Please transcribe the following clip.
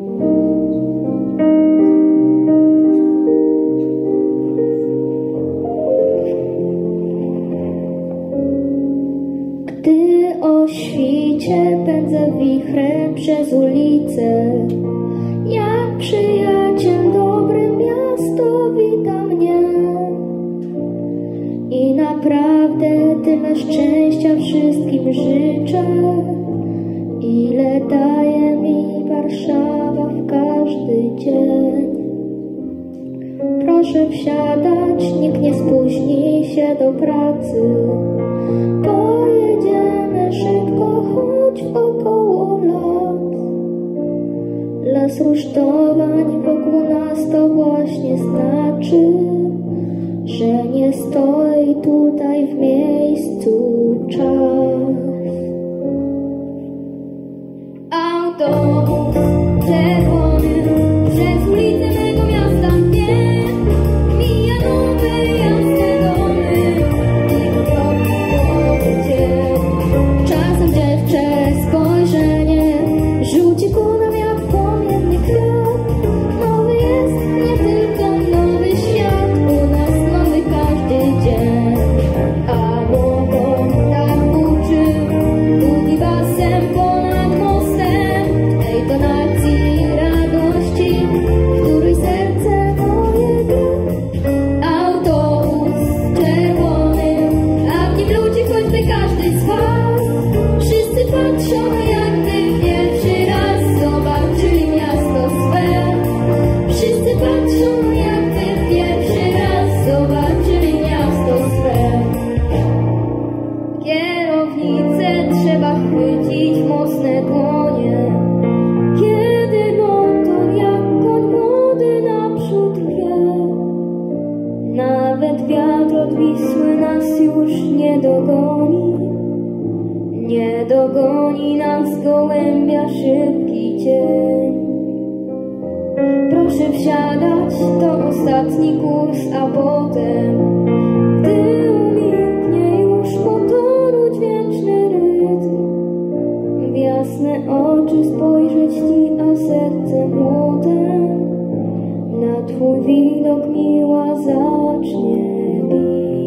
Gdy o świcie pędzę wichrem przez ulicę, jak przyjaciel dobry miasto wita mnie. I naprawdę tyle szczęścia wszystkim życzę, dzień. Proszę wsiadać, nikt nie spóźni się do pracy. Pojedziemy szybko, choć wokoło las. Las rusztowań wokół nas to właśnie znaczy, Wisły nas już nie dogoni. Nie dogoni nas gołębia szybki cień. Proszę wsiadać, to ostatni kurs, a potem, gdy umilknie już motoru dźwięczny rytm, w jasne oczy spojrzeć ci, a serce młode na twój widok miła zacznie you.